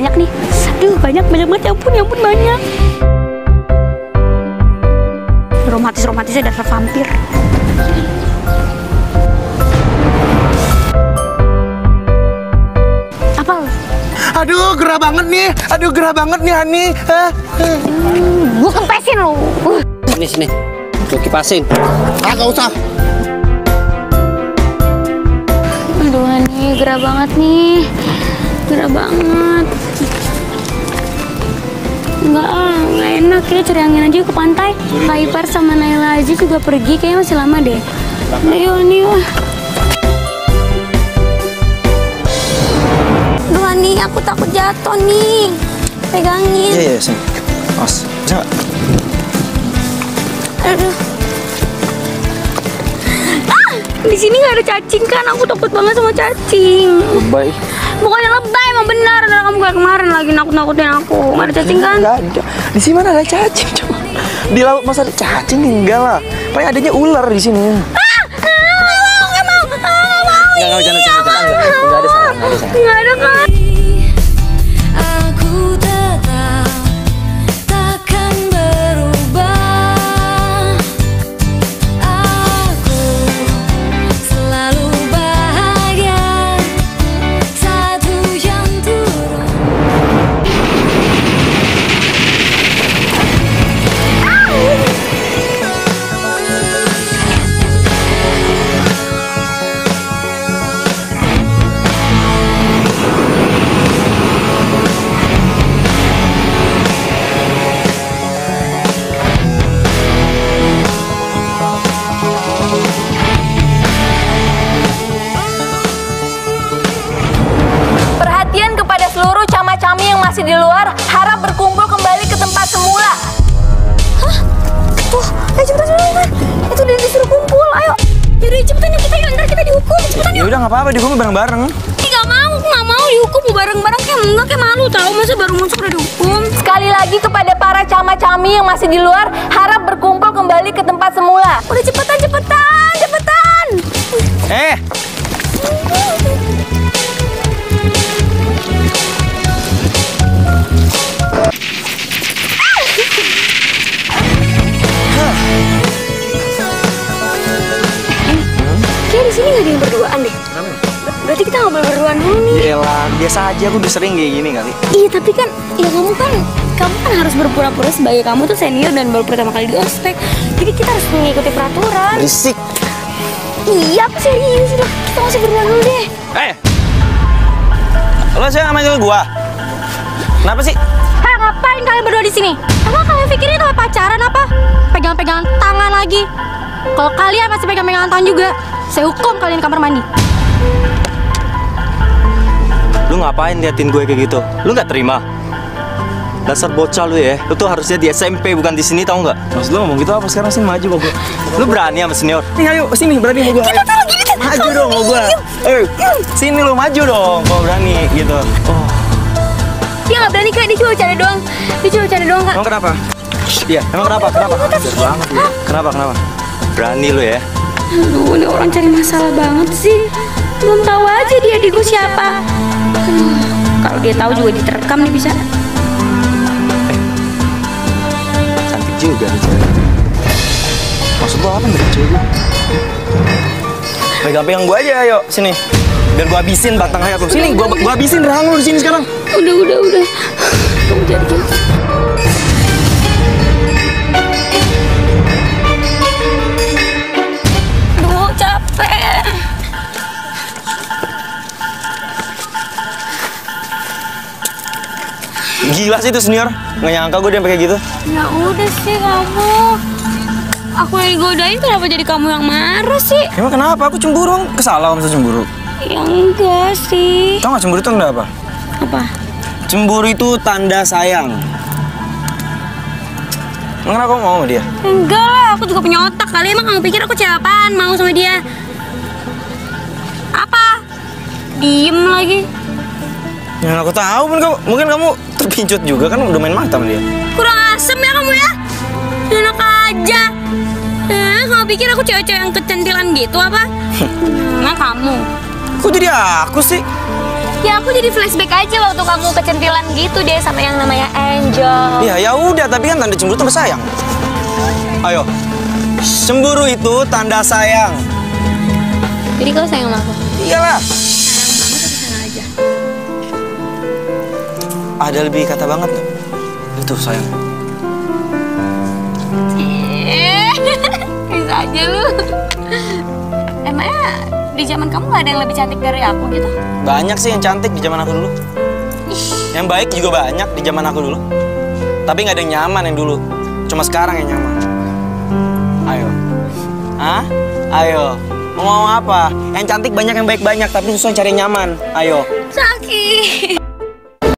banyak nih. Aduh, banyak banyak banget ya ampun, ya ampun banyak. Romantis romantisnya dasar vampir. Apa? Aduh, gerah banget nih. Aduh, gerah banget nih Hani. Hah? Gue kempesin lo. Uh. Sini sini. Gue kipasin. Ah, nggak usah. Aduh, nih gerah banget nih. Gerah banget. Enggak, ah, nggak enak. Kita cari angin aja ke pantai. Kak Ipar sama Naila aja juga pergi. Kayaknya masih lama deh. Ayo, nih. Aduh, nih aku takut jatuh nih. Pegangin. Iya, iya, sini. Mas, bisa? Aduh. Ah, di sini nggak ada cacing kan? Aku takut banget sama cacing. Lebay. Bukannya lebay, emang benar. Dan kamu kayak kemarin lagi nakut-nakutin aku. Nggak ada cacing kan? Nggak ada. Di sini mana ada cacing, coba. Di laut masa ada cacing enggak lah. Paling adanya ular di sini. Masih di luar, harap berkumpul kembali ke tempat semula. Tuh, ayo cepetan cepetan. Itu udah disuruh kumpul, ayo. Yaudah cepetan yuk kita yuk, ntar kita dihukum. Cepetan Ya udah nggak apa-apa, di bareng-bareng. Ih, Gak mau, aku gak mau dihukum bareng-bareng kayak enggak kayak malu tau masa baru masuk udah dihukum. Sekali lagi kepada para cama-cami yang masih di luar, harap berkumpul kembali ke tempat semula. Udah cepetan cepetan cepetan. Eh, Kayak di sini gak ada yang berduaan deh. Berarti kita nggak boleh berduaan dulu nih. Yelah, biasa aja aku udah sering kayak gini kali. Iya tapi kan ya kamu kan kamu kan harus berpura-pura sebagai kamu tuh senior dan baru pertama kali di ospek. Jadi kita harus mengikuti peraturan. Berisik. Iya apa serius udah kita masih berduaan dulu deh. Eh, lo sih sama itu gua. Kenapa sih? Hah ngapain kalian berdua di sini? Emang kalian pikir itu pacaran apa? Pegang-pegangan tangan lagi. Kalau kalian masih pegang-pegangan tangan juga, saya hukum kalian di kamar mandi. Lu ngapain liatin gue kayak gitu? Lu nggak terima? Dasar bocah lu ya. Lu tuh harusnya di SMP bukan di sini tau nggak? Maksud lo ngomong gitu apa sekarang sih maju gua. Lu berani sama senior? Nih ayo sini berani sama gua. Kita Maju dong sama gua. Eh, sini lo maju dong kalau berani gitu. Oh, Dia nggak berani kak, dia cuma cari doang. Dia cuma cari doang kak. emang kenapa? Iya, emang kenapa? Kenapa? Kenapa? Kenapa? Berani lu ya? Aduh, ini orang cari masalah banget sih. Belum tahu aja dia di gue siapa. Aduh, kalau dia tahu juga diterekam nih bisa. Cantik juga nih cewek. Maksud lo apa nih cewek? Pegang-pegang gua aja, ayo sini. Biar gua habisin batang leher lu. Sini, gua gua habisin rahang lu di sini sekarang. Udah, udah, udah. Kamu jadi gitu. Gila sih itu senior. Nggak nyangka gue dia kayak gitu. Ya udah sih kamu. Aku yang digodain kenapa jadi kamu yang marah sih? Emang kenapa? Aku cemburu. Kesalah masa cemburu. Ya enggak sih. Tau gak cemburu itu tanda apa? Apa? Cemburu itu tanda sayang. Emang kenapa kamu mau sama dia? Enggak lah, aku juga punya otak kali. Emang kamu pikir aku cewek apaan mau sama dia? Apa? Diem lagi. Ya aku tahu mungkin kamu, mungkin kamu terpincut juga kan udah main mata dia. Kurang asem ya kamu ya? Enak aja. Eh, kamu pikir aku cewek-cewek yang kecantilan gitu apa? Nah, kamu. Kok jadi aku sih? Ya aku jadi flashback aja waktu kamu kecentilan gitu deh sama yang namanya Angel. Ya ya udah, tapi kan tanda cemburu tanda sayang. Ayo. Cemburu itu tanda sayang. Jadi kau sayang sama aku. Iyalah. Ada lebih kata banget tuh. Itu sayang. Eh, bisa aja lu. Emangnya di zaman kamu gak ada yang lebih cantik dari aku gitu? Banyak sih yang cantik di zaman aku dulu. Yang baik juga banyak di zaman aku dulu. Tapi nggak ada yang nyaman yang dulu. Cuma sekarang yang nyaman. Ayo. Hah? Ayo. Mau ngomong apa? Yang cantik banyak, yang baik banyak, tapi susah cari yang nyaman. Ayo. Sakit.